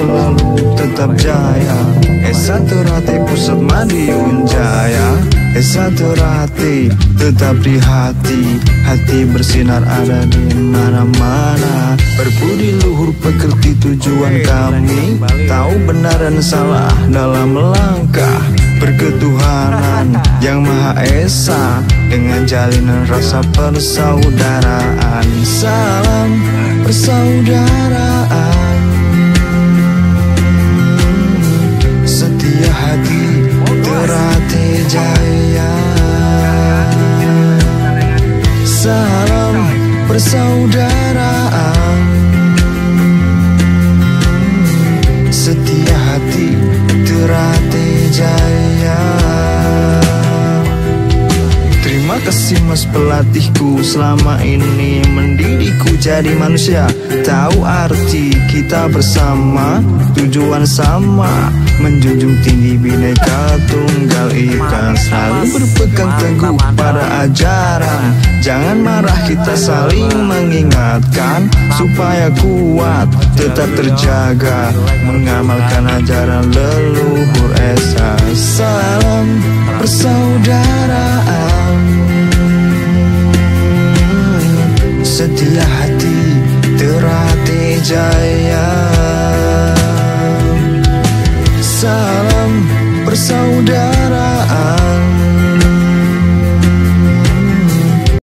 selalu tetap jaya. Eh satu rati pusat Madiun Jaya satu rati tetap di hati. Hati bersinar ada di mana-mana. Berbudi luhur pekerti tujuan kami. Tahu benar dan salah dalam melangkah Berketuhanan. Yang Maha Esa Dengan jalinan rasa persaudaraan. Salam persaudaraan persaudaraan. Setia hati terhati jaya. Terima kasih mas pelatihku. Selama ini mendidikku jadi manusia. Tahu arti kita bersama. Tujuan sama. Menjunjung tinggi bineka tunggal ika Selalu berpegang teguh pada ajaran Jangan marah kita saling mengingatkan Supaya kuat tetap terjaga Mengamalkan ajaran leluhur Esa. Salam persaudaraan. Setia hati terhati jaya. Salam persaudaraan